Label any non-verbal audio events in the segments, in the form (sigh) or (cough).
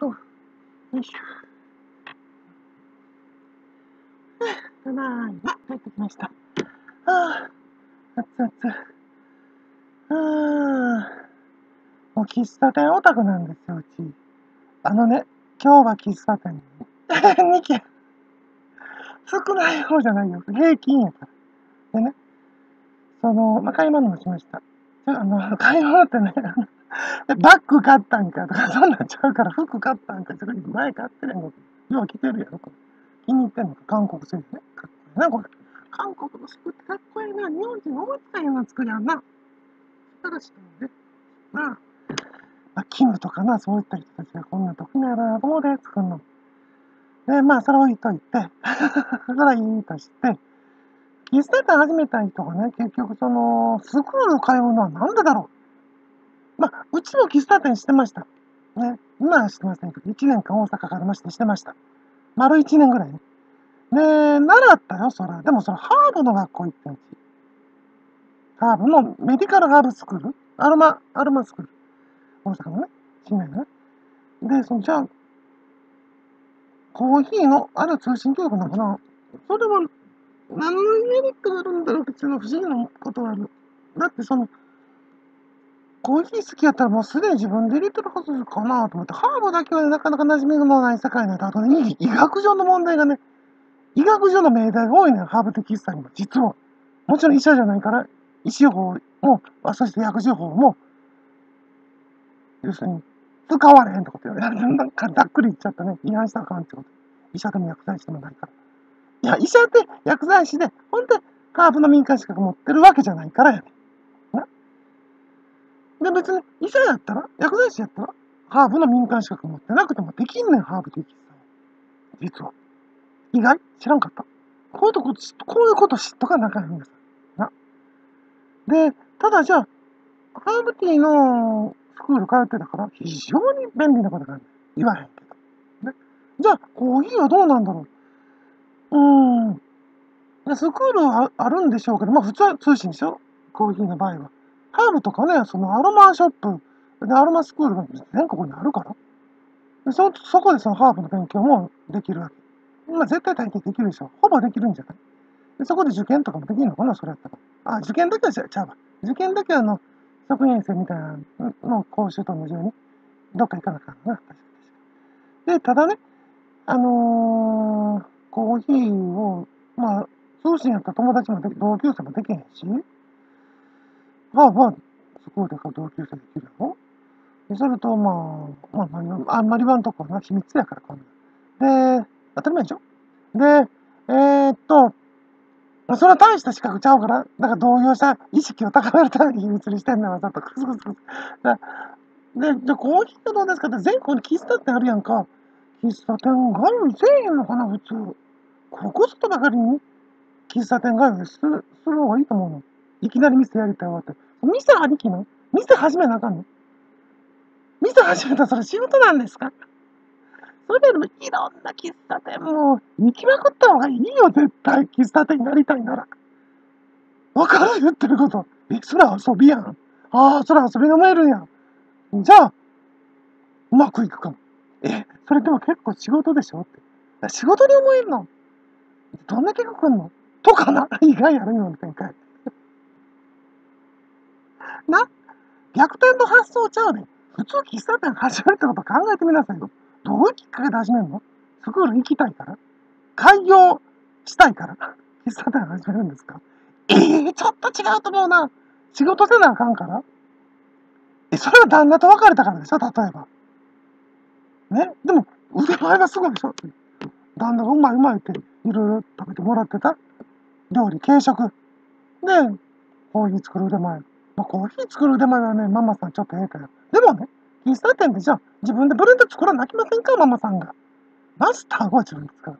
と、よいしょ。ただいま、帰ってきました。ああ、熱々。ああ、もう喫茶店オタクなんですよ、うち。あのね、今日は喫茶店に (laughs) 2軒。少ない方じゃないよ。平均やから。でね、その、まあ、買い物もしました。あの、買い物ってね、バッグ買ったんかとか、(laughs) そんなんちゃうから、服買ったんかとか、前買ってるやんか。よう着てるやろ、気に入ってんのか、韓国製品ね。かっこいいな、これ。韓国の服ってかっこいいな。日本人思いつかへんの作りやんな。素晴らしいね。なあ。まあ、キムとかな、そういった人たちがこんな得意なら、どうで作るの。で、まあ、それを置いといて、(laughs) それはいいとして、喫茶店始めた人がね、結局その、スクール通うのはなんでだろう。うちも喫茶店してました。ね。今はしてませんけど、1年間大阪からましてしてました。丸1年ぐらいね。で、習ったよ、そら。でもそれハーブの学校行ってんち。ハーブのメディカルハーブスクール？アロマ、アロマスクール。大阪のね、新年ね。で、その、じゃあ、コーヒーの、あれは通信教育なのかなそれは、何のメリットがあるんだろう？っていうの不思議なことがある。だってその、コーヒー好きやったらもうすでに自分で入れてるはずかなと思って、ハーブだけはなかなか馴染みのない世界なんだ。あとね、医学上の問題がね、医学上の命題が多いのよ、ハーブ的喫茶にも。実は。もちろん医者じゃないから、医師法も、そして薬事法も、要するに、使われへんってことよ。なんかざっくり言っちゃったね。違反したらあかんってこと。医者でも薬剤師でもないから。いや、医者って薬剤師で、ほんで、ハーブの民間資格持ってるわけじゃないからやね。で、別に医者やったら、薬剤師やったら、ハーブの民間資格持ってなくてもできんねん、ハーブ的実は。意外知らんかったこういうとこ、こういうこと知っとかなあかんんです。な。で、ただじゃあ、ハーブティーのスクール通ってたから、非常に便利なことがある。言わへんけど。ね。じゃあ、コーヒーはどうなんだろううーん。スクールはあるんでしょうけど、まあ普通は通信でしょコーヒーの場合は。ハーブとかね、そのアロマショップ、でアロマスクールが全国にあるから。でそそこでそのハーブの勉強もできるわけ。まあ絶対大抵できるでしょ。ほぼできるんじゃないでそこで受験とかもできるのかなそれやったら。あ、受験だけはちゃうわ。受験だけはあの、職員生みたいなの講習と同じように、どっか行かなかったな。で、ただね、あのーコーヒーを、まあ、通信やった友達も同級生もできへんし、まあまあ、そこでか同級生できるの？それと、まあ、まあ、あんまり言わんとこはな、秘密やから、こんな。で、当たり前でしょ？で、えー、っと、それは大した資格ちゃうから、だから同業者意識を高めるために秘密にしてんのよ、ちょっとクスクスクス。で、じゃあコーヒーってどうですか？って全国に喫茶店あるやんか。喫茶店通いせえへんのかな、普通。ここぞとばかりに喫茶店通いする、する方がいいと思うの。いきなり店やりたいわって。店ありきの？店始めなあかんの？店始めたらそれ仕事なんですか？それよりもいろんな喫茶店も行きまくった方がいいよ、絶対。喫茶店になりたいなら。わかる言ってること。え、それ遊びやん？ああ、それ遊びのメールやん。じゃあ、うまくいくかも。え、それでも結構仕事でしょって。仕事に思えるの？どんだけか来んの？とかな意外やるよ、みたいな。逆転の発想ちゃうね普通喫茶店始めるってこと考えてみなさいよ。どういうきっかけで始めるの？スクール行きたいから開業したいから喫茶店始めるんですか？ええー、ちょっと違うと思うな。仕事せなあかんからえ、それは旦那と別れたからでしょ？例えば。ね？でも、腕前がすごいでしょ？旦那がうまいうまいっていろいろ食べてもらってた料理、軽食。で、コーヒー作る腕前。まあ、コーヒー作る腕前はね、ママさんちょっとええかよ。でもね、喫茶店でじゃあ自分でブレンド作らなきませんか、ママさんが。マスターは自分で作る。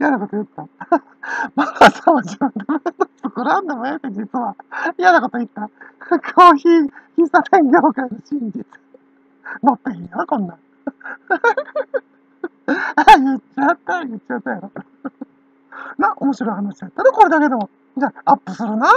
嫌なこと言った。(laughs) ママさんは自分でブレンド作らんでもええって実は。嫌なこと言った。(laughs) コーヒー、喫茶店業界の真実。乗っていいよ、こんなん。(laughs) あ、言っちゃった、言っちゃったよ。な、面白い話やったらこれだけでも。じゃあ、アップするな。